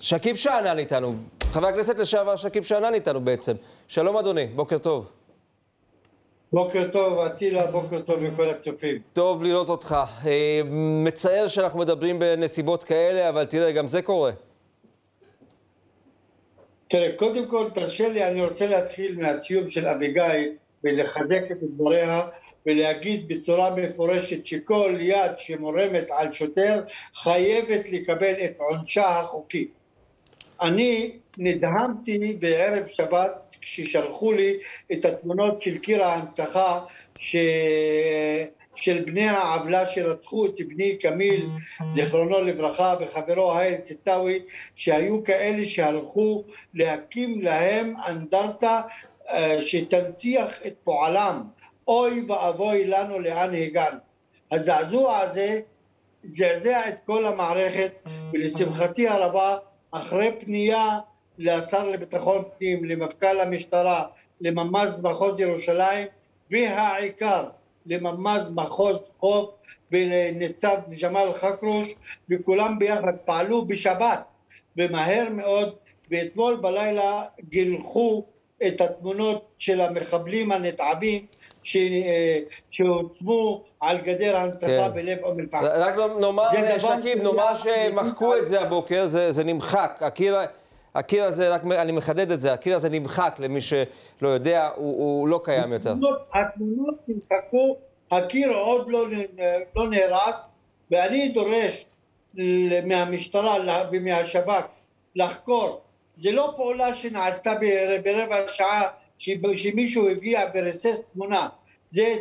שכיב שאנן איתנו, חבר הכנסת לשעבר שכיב שאנן איתנו בעצם. שלום אדוני, בוקר טוב. בוקר טוב, אטילה, בוקר טוב לכל הצופים. טוב לראות אותך. אה, מצער שאנחנו מדברים בנסיבות כאלה, אבל תראה, גם זה קורה. תראה, קודם כל, תרשה לי, אני רוצה להתחיל מהסיום של אביגיל ולחזק את דבריה ולהגיד בצורה מפורשת שכל יד שמורמת על שוטר חייבת לקבל את עונשה החוקי. אני נדהמתי בערב שבת כששלחו לי את התמונות של קיר ההנצחה ש... של בני העוולה שרצחו את בני כמיל, זיכרונו לברכה, וחברו הייל סיטאווי, שהיו כאלה שהלכו להקים להם אנדרטה אה, שתנציח את פועלם. אוי ואבוי לנו לאן הגענו. הזעזוע הזה זעזע את כל המערכת, ולשמחתי הרבה, אחרי פנייה לשר לביטחון פנים, למפכ"ל המשטרה, לממ"ז מחוז ירושלים, והעיקר לממ"ז מחוז חוף ולניצב ג'מאל חכרוש, וכולם ביחד פעלו בשבת, ומהר מאוד, ואתמול בלילה גילחו את התמונות של המחבלים הנתעבים שהוצבו על גדר ההנצחה כן. בלב אום אל-פחם. רק נאמר, שכיב, נאמר שמחקו את זה הבוקר, זה, זה נמחק. הקיר, הקיר הזה, רק אני מחדד את זה, הקיר הזה נמחק למי שלא יודע, הוא, הוא לא קיים יותר. התמונות נמחקו, הקיר עוד לא, לא נהרס, ואני דורש מהמשטרה ומהשב"כ לחקור. זה לא פעולה שנעשתה ברבע שעה שמישהו הגיע וריסס תמונה. זה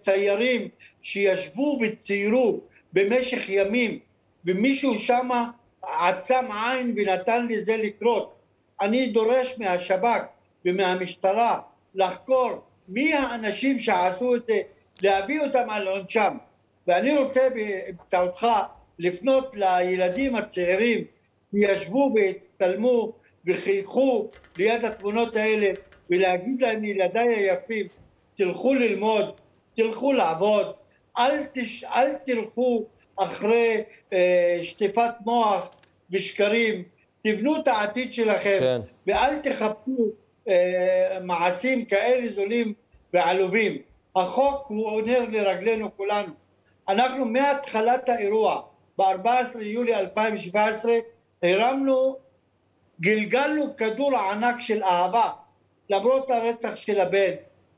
ציירים שישבו וציירו במשך ימים, ומישהו שם עצם עין ונתן לזה לקרות. אני דורש מהשב"כ ומהמשטרה לחקור מי האנשים שעשו את זה, להביא אותם על עונשם. ואני רוצה באמצעותך לפנות לילדים הצעירים שישבו והצטלמו וחייכו ליד התמונות האלה ולהגיד להם, ילדיי היפים, תלכו ללמוד, תלכו לעבוד, אל, תש... אל תלכו אחרי אה, שטיפת מוח ושקרים, תבנו את העתיד שלכם, כן. ואל תחפשו אה, מעשים כאלה זולים ועלובים. החוק הוא נר לרגלינו כולנו. אנחנו מהתחלת האירוע, ב-14 ליולי 2017, הרמנו, גלגלנו כדור ענק של אהבה למרות הרצח של הבן,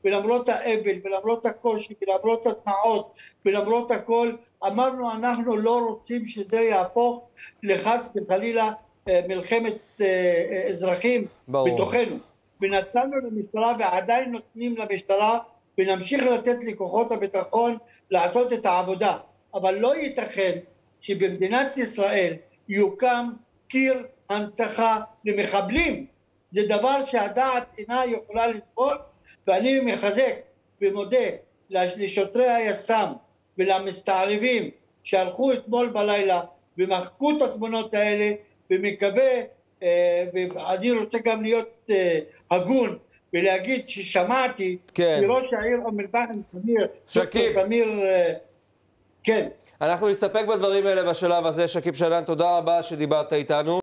ולמרות האבל, ולמרות הקושי, ולמרות התנאות, ולמרות הכל, אמרנו אנחנו לא רוצים שזה יהפוך לחס וחלילה אה, מלחמת אה, אה, אזרחים ברור. בתוכנו. ונתנו למשטרה ועדיין נותנים למשטרה ונמשיך לתת לכוחות הביטחון לעשות את העבודה. אבל לא ייתכן שבמדינת ישראל יוקם קיר הנצחה למחבלים. זה דבר שהדעת אינה יכולה לסבול, ואני מחזק ומודה לשוטרי היס"מ ולמסתערבים שהלכו אתמול בלילה ומחקו את התמונות האלה, ומקווה, אה, ואני רוצה גם להיות אה, הגון ולהגיד ששמעתי כן. שראש העיר אום אל-פחם, סמיר, שכיב, סמיר, אה, כן. אנחנו נסתפק בדברים האלה בשלב הזה. שכיב שלן, תודה רבה שדיברת איתנו.